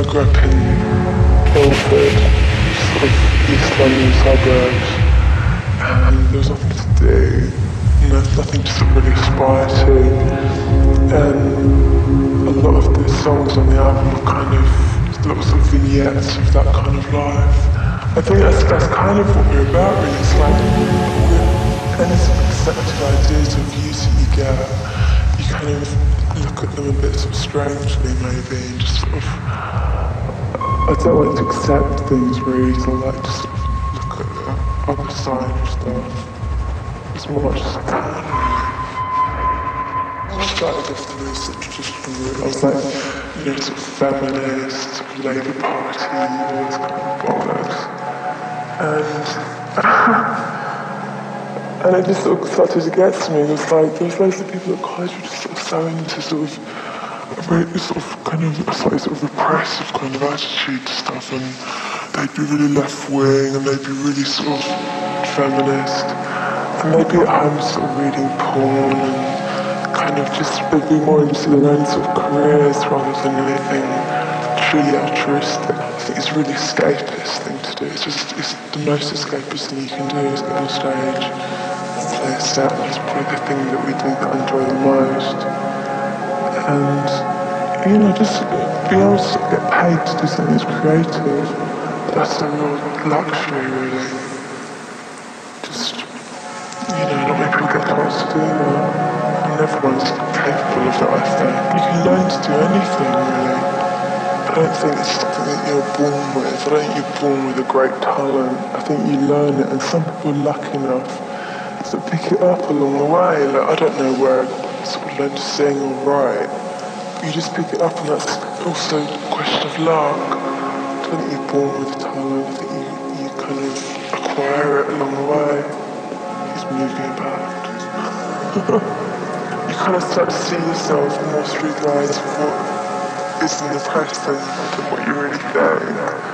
Existence. Accept things really, so I like to sort of look at the other side of stuff as much as I can I started off the sort of traditional route. I was like, you know, sort feminist, sort Labour Party, all this kind of bollocks. And And it just sort of started to get to me. It was like there was loads of people at college who just sort of so into sort of very sort of kind of slightly sort of repressive kind of attitude to stuff and they'd be really left wing and they'd be really sort of feminist. And they'd be at home sort of reading porn and kind of just they'd be more into own sort of careers rather than anything truly altruistic. I think it's really escapist thing to do. It's just it's the most escapist thing you can do is get on stage play a set. That's probably the thing that we do that I enjoy the most. And, you know, just able to get paid to do something that's creative, that's a real luxury, really. Just, you know, not many people get the chance to do that. And everyone's capable of that, I think. You can learn to do anything, really. I don't think it's something that you're born with. I don't think you're born with a great talent. I think you learn it, and some people are lucky enough to pick it up along the way. Like, I don't know where I sort of learned to sing or write, you just pick it up, and that's also a question of luck. I don't you're born with talent. Think you, you kind of acquire it along the way. He's moving about. you kind of start to see yourself more through the eyes of what is in the present than what you really think.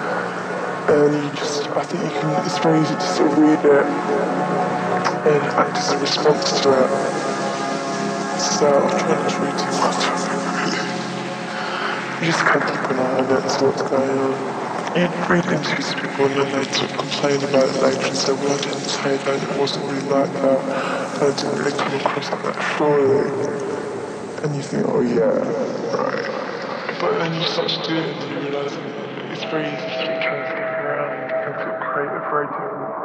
And you just, I think you can, it's very easy to sort of read it and act as a response to it. So I'm trying to read too much. It and see what's going on. You read interviews with people and they complain about and say, well, I didn't say that, it wasn't really like that, and it didn't really come across like that surely. And you think, oh yeah, right. But then you start to do it and you realise it's very easy to transfer around and create a very different